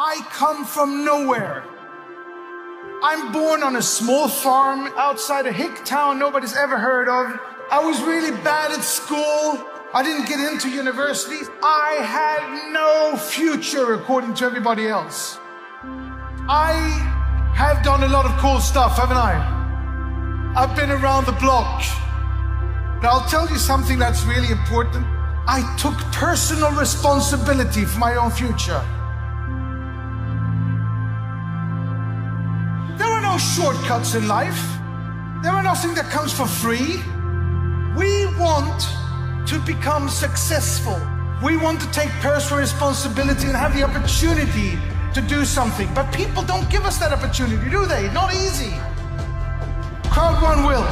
I come from nowhere. I'm born on a small farm outside a hick town nobody's ever heard of. I was really bad at school. I didn't get into university. I had no future according to everybody else. I have done a lot of cool stuff, haven't I? I've been around the block. But I'll tell you something that's really important. I took personal responsibility for my own future. Shortcuts in life. There are nothing that comes for free. We want to become successful. We want to take personal responsibility and have the opportunity to do something. But people don't give us that opportunity, do they? Not easy. Crowd one will.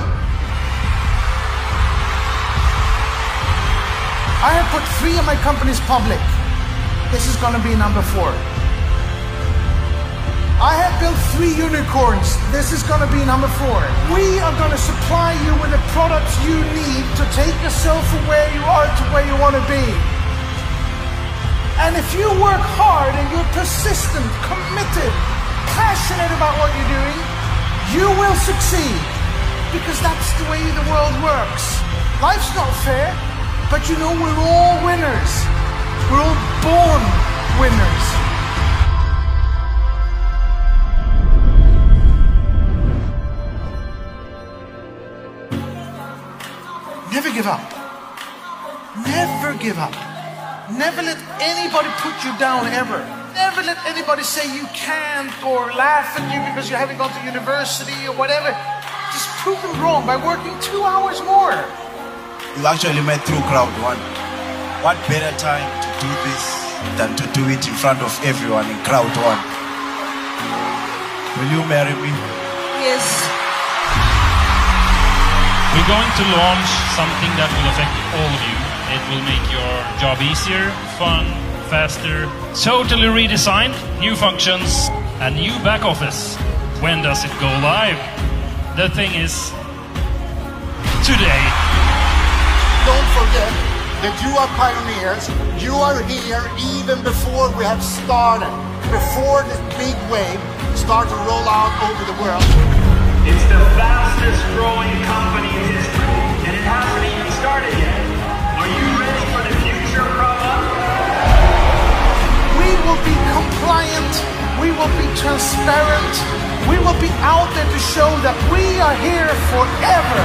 I have put three of my companies public. This is going to be number four. I have built three unicorns. This is going to be number four. We are going to supply you with the products you need to take yourself from where you are to where you want to be. And if you work hard and you're persistent, committed, passionate about what you're doing, you will succeed. Because that's the way the world works. Life's not fair, but you know we're all winners. We're all born winners. Give up. Never give up. Never let anybody put you down ever. Never let anybody say you can't or laugh at you because you haven't gone to university or whatever. Just prove them wrong by working two hours more. You actually met through crowd one. What better time to do this than to do it in front of everyone in crowd one? Will you marry me? Yes. We're going to launch something that will affect all of you. It will make your job easier, fun, faster, totally redesigned, new functions, a new back office. When does it go live? The thing is, today. Don't forget that you are pioneers. You are here even before we have started, before this big wave start to roll out over the world. It's the fastest growing company in history, and it hasn't even started yet. Are you ready for the future, Brahma? We will be compliant. We will be transparent. We will be out there to show that we are here forever.